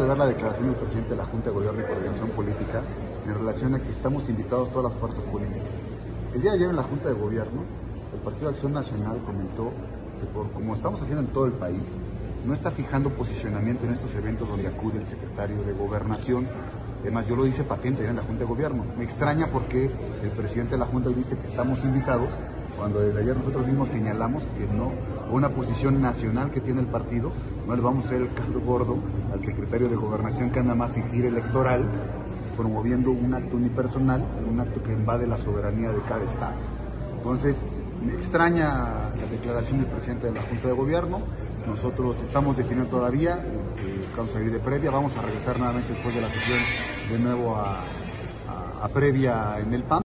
de ver la declaración del presidente de la Junta de Gobierno y Coordinación Política en relación a que estamos invitados todas las fuerzas políticas. El día de ayer en la Junta de Gobierno, el Partido de Acción Nacional comentó que por como estamos haciendo en todo el país, no está fijando posicionamiento en estos eventos donde acude el secretario de Gobernación. Además, yo lo hice patente en la Junta de Gobierno. Me extraña porque el presidente de la Junta dice que estamos invitados, cuando desde ayer nosotros mismos señalamos que no, una posición nacional que tiene el partido, no le vamos a hacer el caldo gordo al secretario de Gobernación que anda más en gira electoral, promoviendo un acto unipersonal, un acto que invade la soberanía de cada Estado. Entonces, me extraña la declaración del presidente de la Junta de Gobierno. Nosotros estamos definiendo todavía, eh, vamos a salir de previa, vamos a regresar nuevamente después de la sesión de nuevo a, a- a previa en el PAN.